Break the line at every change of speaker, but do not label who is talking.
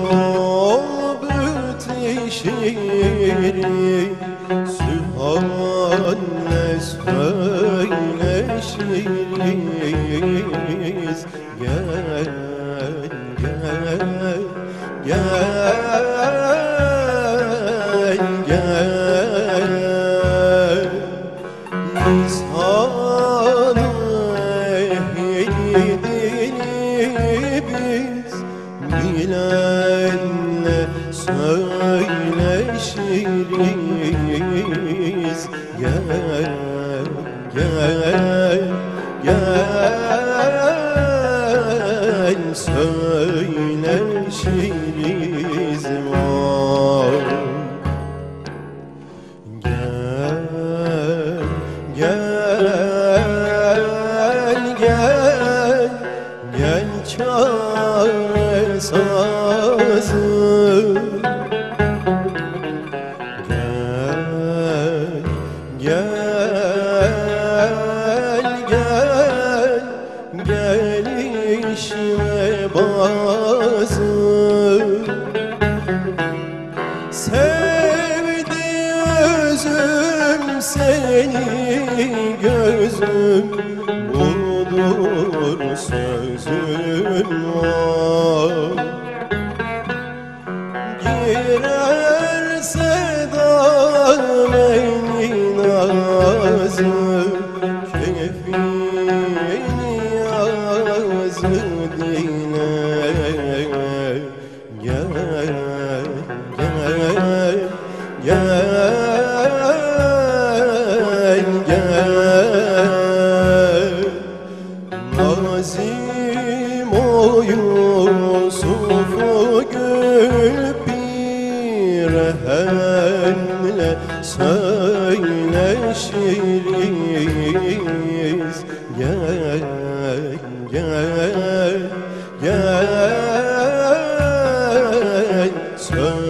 ol bütüşiri Sübhanle söyleşiriz Gel, gel, gel, Bilenle söyleşiriz Gel, gel, gel. Söyleşiriz var. Gel, gel, çare sazı. Gel, gel, gel, gel işime bazı. Sevdi özüm seni gözüm Budur sözüm var? Girerse damenin ağzı Kefini yazı Gel, gel, Yusuf'u gül pirehenle söyleşiriz Gel, gel, gel söyleşiriz